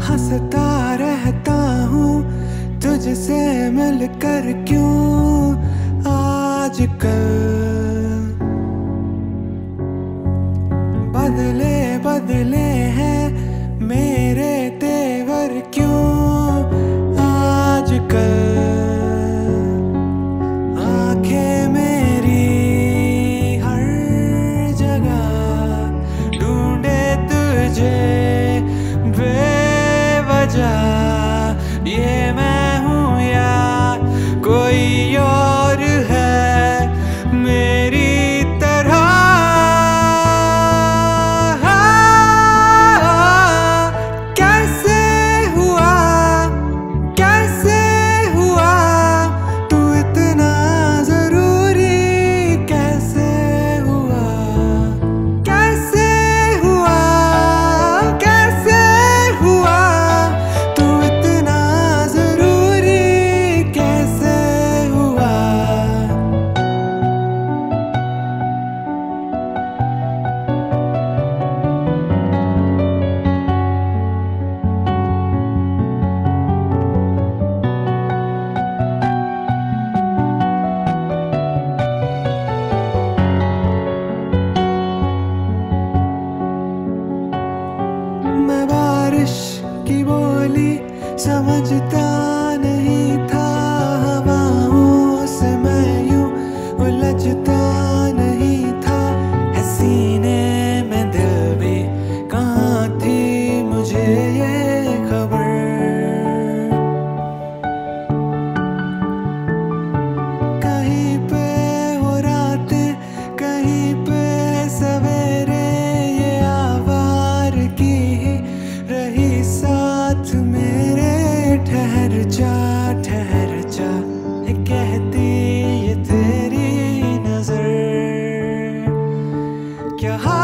हंसता रहता हूँ, तुझसे मिलकर क्यों आजकल? बदले बदले हैं मेरे तेवर क्यों आजकल? आँखें मेरी हर जगह ढूंढे तुझे। fragile बारिश की बोली समझता your heart.